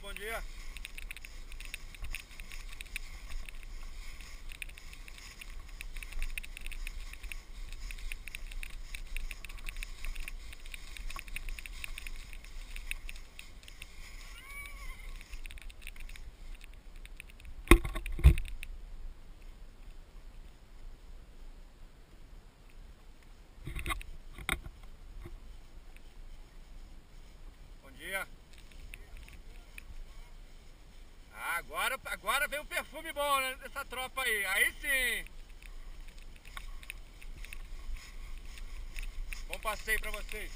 bom dia. Bom dia. Agora, agora vem um perfume bom né, dessa tropa aí. Aí sim. Bom passeio pra vocês.